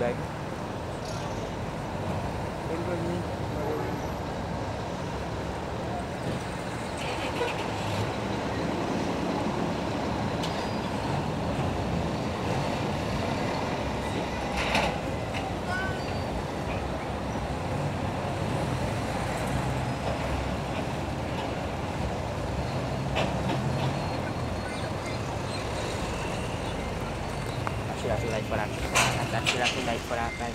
back. Tira tudo aí fora Tá tira tudo aí fora Pra